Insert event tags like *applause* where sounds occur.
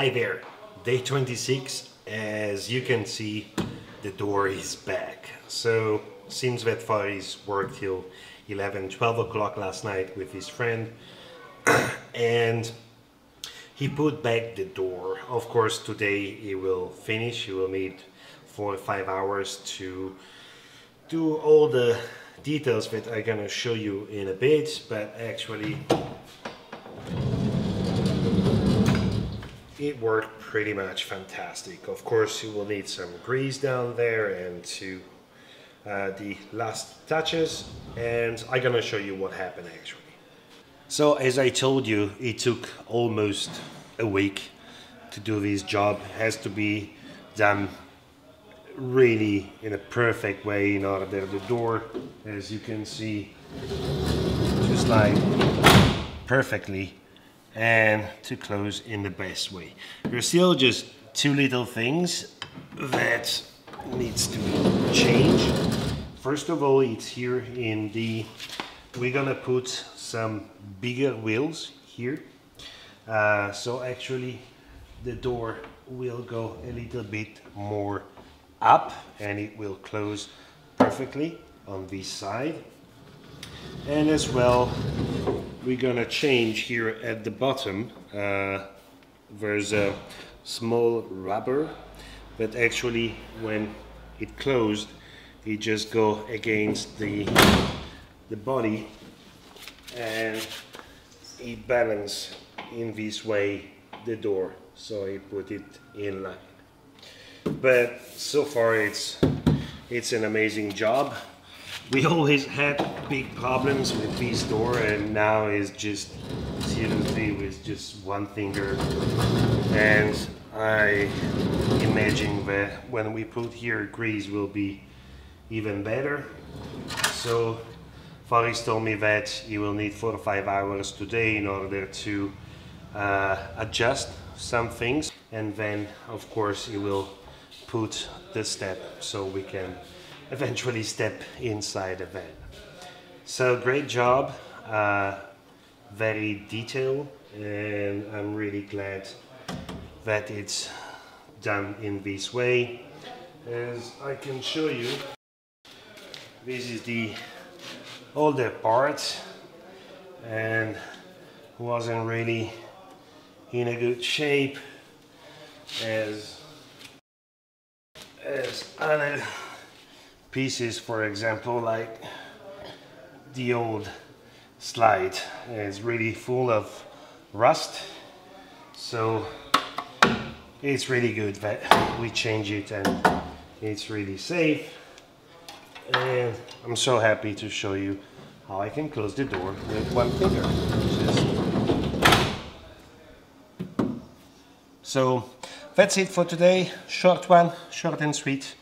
Hi there, day 26. As you can see, the door is back. So, seems that Faris worked till 11, 12 o'clock last night with his friend. *coughs* and he put back the door. Of course, today he will finish. He will need four or five hours to do all the details that I'm gonna show you in a bit, but actually it worked pretty much fantastic. Of course, you will need some grease down there and to uh, the last touches, and I'm gonna show you what happened actually. So as I told you, it took almost a week to do this job. It has to be done really in a perfect way in order that the door, as you can see, just like perfectly and to close in the best way. There's still just two little things that needs to be changed. First of all, it's here in the, we're gonna put some bigger wheels here. Uh, so actually the door will go a little bit more up and it will close perfectly on this side and as well we're gonna change here at the bottom uh, there's a small rubber but actually when it closed it just go against the the body and it balance in this way the door so I put it in line. But so far it's it's an amazing job we always had big problems with this door and now it's just three with just one finger. And I imagine that when we put here grease will be even better. So Faris told me that he will need four or five hours today in order to uh, adjust some things. And then of course he will put the step so we can eventually step inside the van. So great job, uh, very detailed and I'm really glad that it's done in this way. As I can show you, this is the older part and wasn't really in a good shape as as other pieces for example like the old slide is really full of rust. So it's really good that we change it and it's really safe. And I'm so happy to show you how I can close the door with one finger. So that's it for today. Short one short and sweet